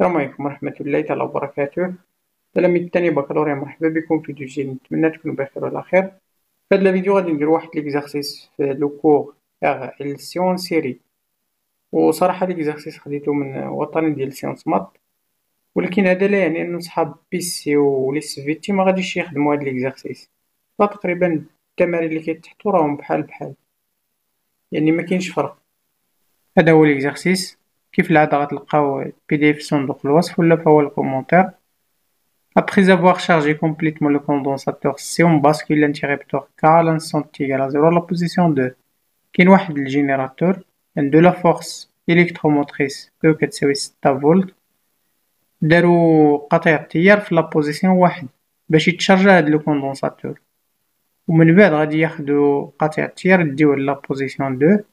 السلام عليكم ورحمة الله تعالى وبركاته. تلاميذ الثاني بكالوريا مرحبا بكم في فيديو جديد نتمنى تكونوا بخير وعلى خير. في هذا الفيديو غادي ندير واحد l'exercice في le cours RLC en série وصراحة l'exercice خديتو من وطني ديال sciences maths ولكن هذا لا يعني أن صحاب PC و SVT ما غاديش يخدمو هاد l'exercice. فتقريبا التمارين اللي كيتحطو راهم بحال بحال. يعني مكاينش فرق. هذا هو l'exercice. كيف العادة غتلقاو PDF في صندوق الوصف ولا Après avoir chargé complètement le condensateur si on bascule l'interrupteur K à l'instant t égale à 0 la position 2 كاين واحد ال générateur عنده la force électromotrice E كتساوي 6 فولت دارو قطيع التيار في la position واحد باش يت chargé هاد le condensateur ومن بعد غادي ياخدو قطيع التيار يديوه la position 2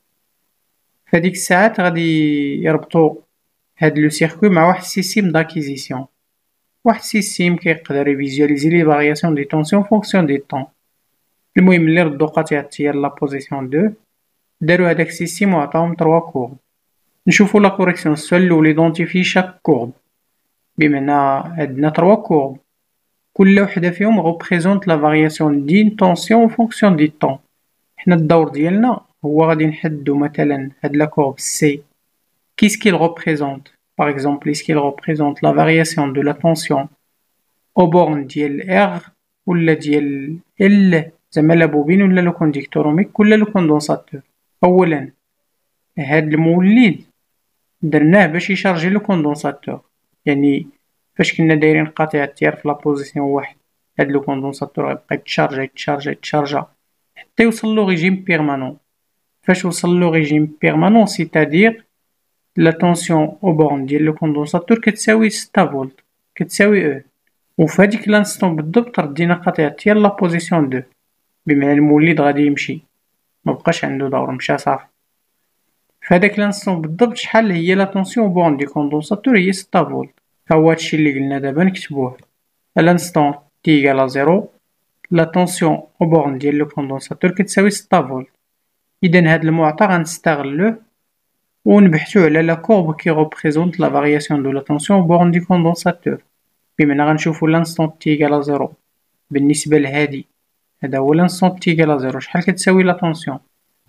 فهاديك الساعات غادي يربطو هاد le circuit مع واحد ال système d'acquisition. واحد ال système كيقدر ي visualiser les variations des tensions en fonction du temps المهم ملي ردو قطيع التيار la position deux دارو هداك ال système وعطاهم trois courbes نشوفو la correction السؤال الأول identifier chaque courbe بمعنى عندنا trois courbes كل وحدة فيهم représente la variation d'une tension en fonction du temps حنا الدور ديالنا هو غادي نحدو مثلا هاد la courbe c'est qu'est-ce qu'elle représente? Par exemple est-ce qu'il représente la variation de la ديال R ولا ديال L زعما la bobine ولا le conducteur ohmique ولا le condensateur اولا هاد المولد درناه باش ي charger le condensateur يعني فاش كنا دايرين قطيع التيار في la position واحد هاد le condensateur غيبقى يت chargé يت chargé يت chargé حتى يوصل le régime permanent فاش وصل le régime permanent c'est-à-dire la tension aux bornes ديال le condensateur كتساوي ستة فولت كتساوي E. وفهاديك l'instant بالضبط ردينا قطيع التيار la position deux بمعنى المولد غادي يمشي مبقاش عندو دور مشى صافي. فهداك l'instant بالضبط شحال هي la tension aux bornes du condensateur هي ستة فولت. ها هو هادشي اللي قلنا دابا نكتبوه. l'instant t égale zéro la tension aux bornes ديال le condensateur كتساوي ستة فولت. اذا هاد المعطى غنستغلوه ونبحثو على la courbe qui représente la variation de la tension aux bornes du condensateur بمعنى غنشوفو l'instant t zéro بالنسبة لهادي هذا هو l'instant t zéro شحال كتساوي la tension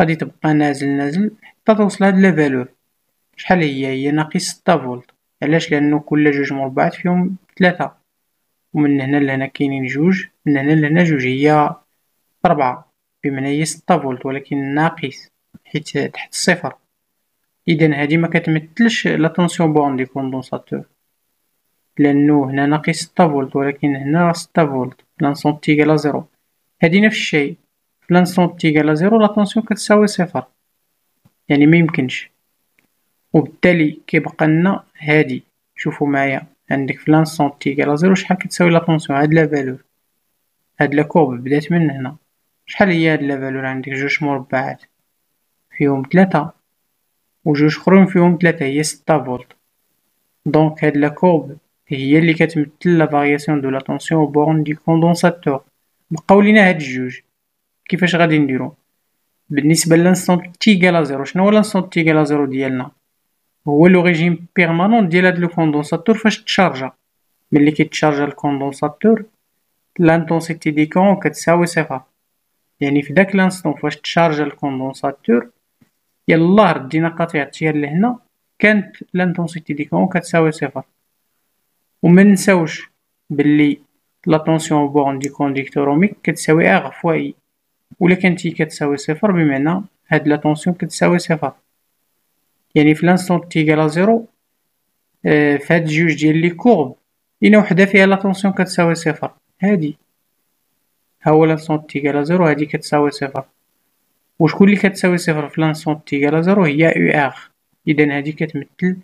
غادي تبقى نازل نازل حتى توصل هاد la valeur شحال هي؟ هي ناقص ستة فولت. علاش؟ لأنه كل جوج مربعات فيهم ثلاثة. ومن هنا لهنا كاينين جوج من هنا لهنا جوج. هي ربعة بمعنى هي ستة فولت ولكن ناقص حيت تحت الصفر. اذا هذه ما كتمثلش la tension aux bornes du condensateur. لأنه هنا ناقص 6 فولت ولكن هنا 6 فولت l'instant t égale zéro. هذه نفس الشيء. في l'instant t égale zéro la tension كتساوي صفر. يعني ما يمكنش. وبالتالي كيبقى لنا هادي. شوفوا معايا. عندك في l'instant t égale zéro شحال كتساوي la tension هاد la valeur. هاد la courbe بدات من هنا. شحال هي هاد la valeur عندك جوج مربعات فيهم ثلاثة وجوج خرون فيهم ثلاثة هي ستة فولت. donc هاد la courbe هي اللي كتمثل la variation de la tension aux bornes du condensateur بقاو لينا هاد الجوج كيفاش غادي نديرو؟ بالنسبة l'instant t égale zéro شنو هو l'instant t égale zéro ديالنا؟ هو le régime permanent ديال هاد le condensateur فاش ت chargé. ملي كيت chargé ال condensateur l'intensité du courant كتساوي صفر. يعني في داك l'instant فاش ت chargé ال condensateur يلاه ردينا قطيع التيار لهنا كانت l'intensité du courant كتساوي صفر. وما نساوش بلي la tension aux bornes du conducteur كتساوي اغ فوا اي ولا كانت i كتساوي صفر بمعنى هاد la tension كتساوي صفر. يعني في l'instant t égale zéro آه في هاد جوج ديال les courbes لينا وحدة فيها la tension كتساوي صفر. هادي. ها هو l'instant t égale zéro هادي كتساوي صفر. وشكون اللي كتساوي صفر في l'instant t égale zéro؟ هي UR إذا هادي كتمثل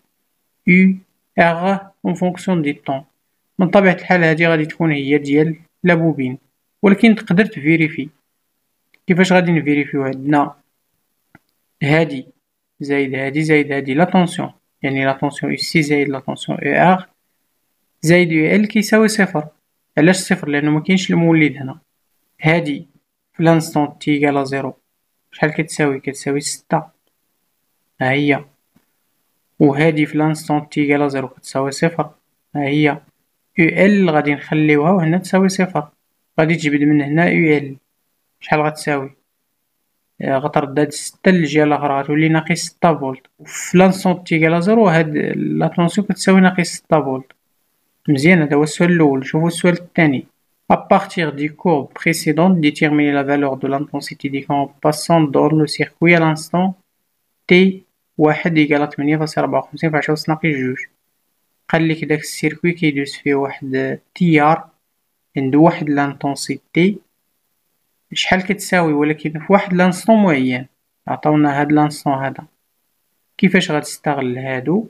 UR en fonction du temps. من طبيعة الحال هادي غادي تكون هي ديال la bobine. ولكن تقدر ت vérifier. كيفاش غادي ن vérifier و عندنا هادي زايد هادي زايد هادي la tension. يعني la tension C زايد la tension UR زايد UL كيساوي صفر. علاش صفر؟ لأنه مكاينش المولد هنا. هادي في l'instant t égale zéro. شحال كتساوي؟ كتساوي ستة. ها هي. و هادي في l'instant t égale à zéro كتساوي صفر. ها هي. UL غادي نخليوها و هنا تساوي صفر. غادي تجبد من هنا UL شحال غتساوي؟ غترد هاد ستة للجهة لخرى غتولي ناقص ستة فولت. في l'instant t égale à zéro هاد la tension كتساوي ناقص ستة فولت. مزيان هذا هو السؤال الأول. نشوفو السؤال الثاني. À partir du courbe précédente, déterminer la valeur de l'intensité des courants passant dans le circuit à l'instant t واحد égale à تمنية فاصلة ربعة وخمسين في عشرة ناقص جوج. قالك داك ال circuit كيدوز فيه واحد التيار عندو واحد l'intensité. شحال كتساوي ولكن فواحد l'instant معين؟ عطاونا هاد l'instant هذا. كيفاش غتستغل هادو؟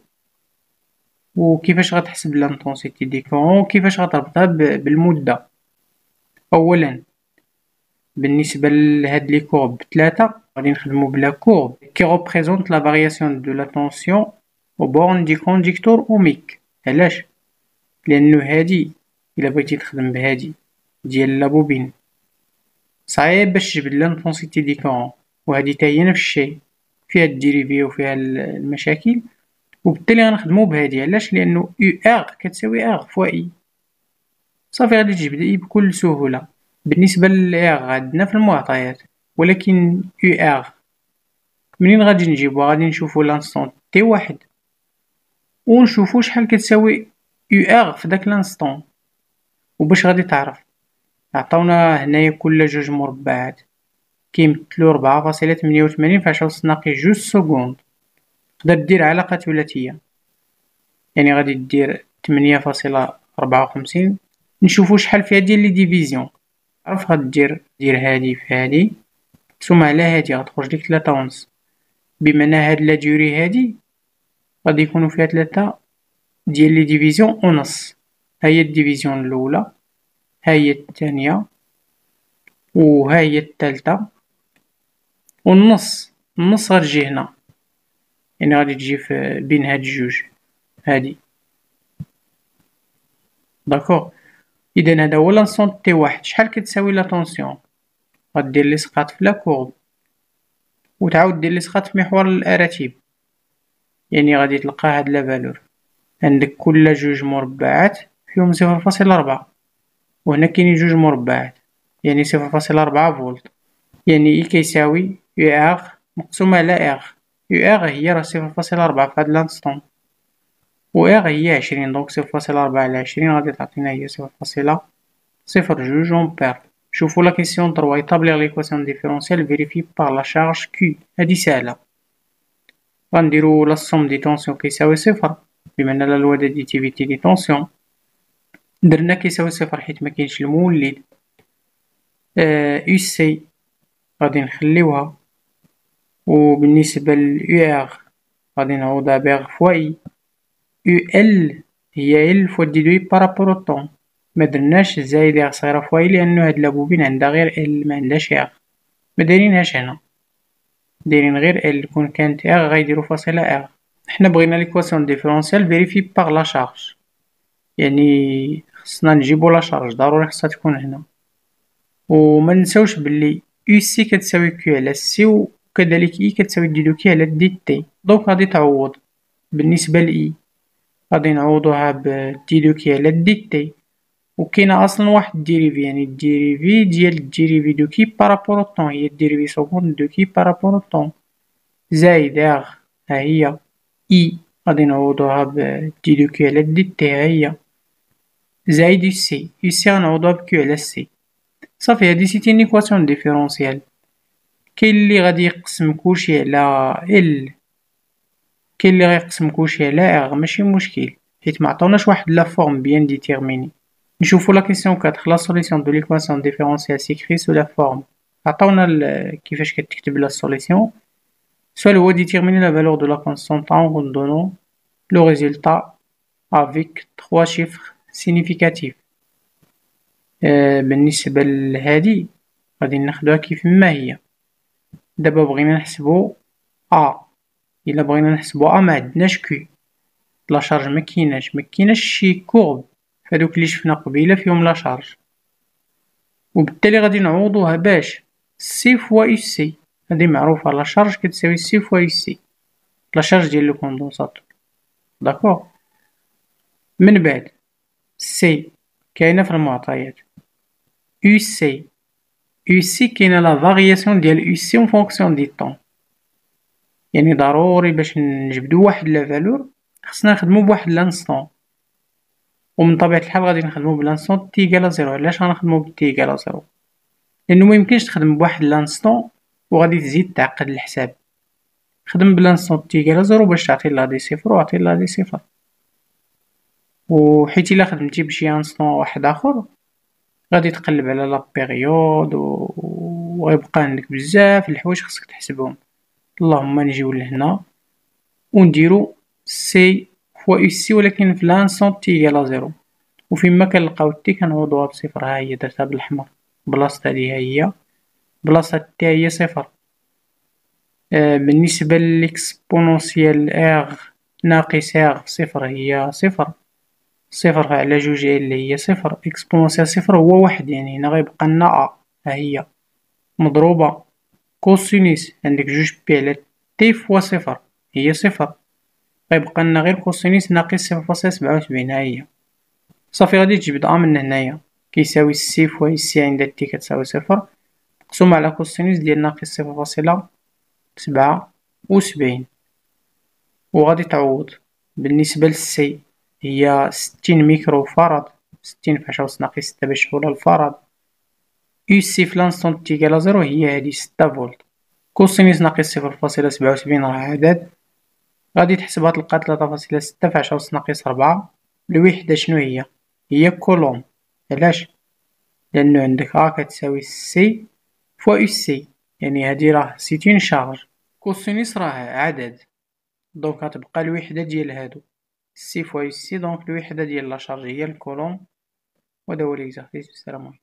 وكيفاش غتحسب l'intensité du courant وكيفاش غتربطها بالمدة؟ أولا بالنسبة لهاد لي courbes بثلاثة غادي نخدمو ب la courbe qui représente la variation de la tension aux bornes du conducteur ohmique علاش؟ لأنو هادي إلا بغيتي تخدم بهادي ديال la bobine صعيب باش تجبد l'intensité du courant وهادي تا هي نفس الشيء فيها ال dérivée وفيها المشاكل وبالتالي غنخدمو بهادي. علاش؟ لأنو أو إغ كتساوي إغ فوا إي صافي غادي تجبد i بكل سهولة. بالنسبة ل R عندنا في المعطيات ولكن أو إغ منين غادي نجيبو؟ غادي نشوفو l'instant t واحد. ونشوفو شحال كتساوي أو إغ في داك l'instant. وباش غادي تعرف عطاونا هنايا كل جوج مربعات. كيمثلو ربعة فاصلة تمنية وتمانين في عشرة ناقص جوج secondes. تقدر دير علاقة ثلاثية يعني غادي دير تمنية فاصلة ربعة وخمسين. نشوفو شحال فيها ديال les divisions. عرف غدير دير هادي في هادي. ثم على هادي غتخرج ليك تلاتة ونص. بما ان هاد la durée هادي غادي يكونو فيها تلاتة ديال les divisions ونص هاهي ال division الأولى هاهي الثانية و هاهي الثالثة. و النص النص غتجي هنا. يعني غادي تجي في بين هاد الجوج هادي. d'accord اذا هذا هو l'instant t واحد. شحال كتساوي la tension غدير لإسقاط في la courbe. وتعاود دير لإسقاط في محور الأراتيب. يعني غادي تلقى هاد la valeur. عندك كل جوج مربعات فيهم صفر فاصلة ربعة وهنا كاينين جوج مربعات. يعني صفر فاصلة ربعة فولت. يعني إي كيساوي يو اغ مقسوم على اغ يو اغ هي راه صفر فاصلة ربعة في هاد l'instant. و R هي عشرين. donc صفر فاصلة ربعة على عشرين. غادي تعطينا هي صفر فاصلة صفر جوج. أمبير شوفو la question trois établir l'équation différentielle vérifiée par la charge q هادي ساهلة غنديرو la somme des tensions كيساوي صفر بما أن la loi d'additivité des tensions درنا كيساوي صفر حيت مكاينش المولد أو سي غادي نخليوها و بالنسبة ل u غادي نعوضها بإغ فوا إي L هي L fois d de i par rapport temps مدرناش زايد إغ صغيرة فوا إي لأنو هاد la bobine عندها غير L معندهاش إغ مدايرينهاش هنا. دايرين غير L كون كانت إغ غيديرو فاصلة إغ حنا بغينا l'équation différentielle vérifiée par la charge يعني خصنا نجيبو la charge ضروري خصها تكون هنا. و منساوش بلي أو سي كتساوي q على C وكذلك i كتساوي d de q على dt donc غادي تعوض. بالنسبة ل i غادي نعوضوها ب d de q على dt و كاينة أصلا واحد ال dérivée يعني ال dérivée ديال ال dérivée de q par rapport temps هي ال dérivée seconde de q par rapport temps زايد R ها هي. i غادي نعوضوها ب d de q على dt ها هي. زايد يو سي يو سي غنعوضوها ب q على C. صافي هادي c'était équation différentielle. كاين لي غادي يقسم كلشي على L كاين لي غيقسم كلشي على R ماشي مشكل. حيت معطوناش واحد la forme bien déterminée نشوفو la question 4 la solution de l'équation différentielle s'écrit sous la forme عطاونا كيفاش كتكتب la solution سؤال هو déterminer la valeur de la constante en donnant le résultat avec trois chiffres significatifs. بالنسبة لهادي غادي ناخدوها كيف ما هي. دابا بغينا نحسبو A إلا بغينا نحسبو A معندناش q la charge مكيناش مكيناش شي courbe. فهادوك لي شفنا قبيلة فيهم la charge. وبالتالي غادي نعوضوها باش C fois uC هادي معروفة. la charge كتساوي C fois uC la charge ديال le condensateur d'accord من بعد C كاينة في المعطيات. أو سي أو سي كاينة la variation ديال uC en fonction du temps يعني ضروري باش نجبدو واحد la valeur خصنا نخدمو بواحد l'instant ومن طبيعة الحال غادي نخدمو ب l'instant t égale zéro علاش غنخدمو ب t égale zéro لأنو ميمكنش تخدم بواحد l'instant وغادي تزيد تعقد الحساب. خدم ب l'instant t égale zéro باش تعطي دي صفر و دي صفر و حيت إلا خدمتي بشي instant واحداخر غادي تقلب على la période و غيبقى عندك بزاف الحوايج خصك تحسبهم. اللهم نجيو لهنا. و نديرو C fois uC ولكن في l'instant t égale zéro. و فيما كنلقاو t كنعوضوها بصفر ها هي درتها بالأحمر. بلاصة هادي ها هي. بلاصة t هي صفر. بالنسبة ل exponentielle r ناقص r صفر هي صفر. صفر على جوج اللي هي صفر. exponentielle صفر هو واحد يعني هنا غيبقى لنا A ها هي. مضروبة. cosinus عندك جوج pi على T fois صفر. هي صفر. غيبقى لنا غير cosinus ناقص صفر فاصلة سبعة وسبعين. ها هي. صافي غادي تجبد A من هنايا كيساوي C fois C عند t كتساوي صفر. مقسوم على cosinus ديال ناقص صفر فاصلة سبعة وسبعين. وغادي تعوض. بالنسبة لل C هي ستين micro farad. ستين في عشرة ناقص ستة باش تحولها لفاراد uC في l'instant t égale zéro هي هادي ستة فولت. cosinus ناقص صفر فاصلة سبعة وسبعين راه عدد. غادي تحسبها تلقى تلاتة فاصلة ستة في عشرة ناقص ربعة. الوحدة شنو هي؟ هي كولوم. علاش؟ لأنو عندك A كتساوي C fois uC يعني هادي راه c'est une charge cosinus راه عدد. donc غتبقى الوحدة ديال هادو. C fois C donc الوحدة ديال la charge هي الكولوم. وهذا هو ليكزارسيس السلام عليكم